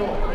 Cool.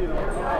Three, two, one. I